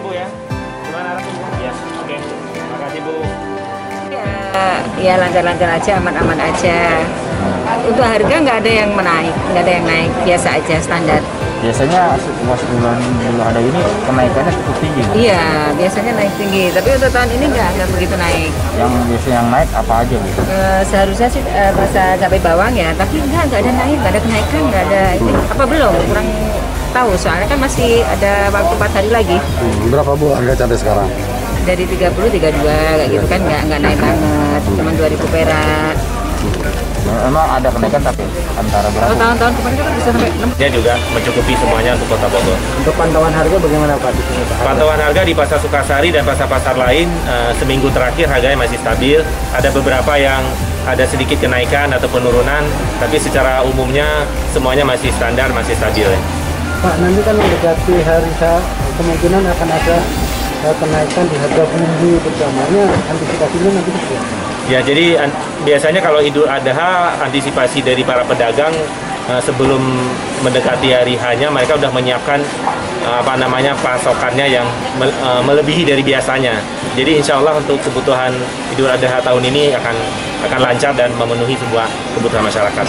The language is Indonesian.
Oke, makasih bu ya. Gimana rasanya? Ya, oke. Makasih bu. Ya, ya lancar-lancar aja, aman-aman aja. Untuk harga nggak ada yang menaik, nggak ada yang naik, biasa aja standar. Biasanya setelah sebulan bulan ada ini kenaikannya cukup tinggi. Iya, biasanya naik tinggi, tapi untuk tahun ini nggak nggak begitu naik. Yang biasa yang naik apa aja gitu? Eh, seharusnya sih eh, masa cabai bawang ya, tapi enggak nggak ada naik, nggak ada kenaikan, nggak ada ini apa belum kurang tahu soalnya kan masih ada waktu 4 hari lagi Hmm, berapa bu harga cabai sekarang? dari 30 32 kayak gitu kan nggak nggak naik banget cuma 2000 perak Memang ada kenaikan tapi antara berapa? tahun-tahun kemarin kan bisa sampai 6 Dia juga mencukupi semuanya untuk kota Bogor. Untuk pantauan harga bagaimana Pak di sini Pak? Pantauan harga di pasar Sukasari dan pasar-pasar lain eh, seminggu terakhir harganya masih stabil. Ada beberapa yang ada sedikit kenaikan atau penurunan, tapi secara umumnya semuanya masih standar, masih stabil. Ya. Pak, nanti kan mendekati hari H, kemungkinan akan ada eh, kenaikan di harga bumbu terutamanya antisipasinya nanti seperti? Ya, jadi an- biasanya kalau Idul Adha antisipasi dari para pedagang eh, sebelum mendekati hari hanya mereka sudah menyiapkan eh, apa namanya pasokannya yang mel- eh, melebihi dari biasanya. Jadi insya Allah untuk kebutuhan Idul Adha tahun ini akan akan lancar dan memenuhi semua kebutuhan masyarakat.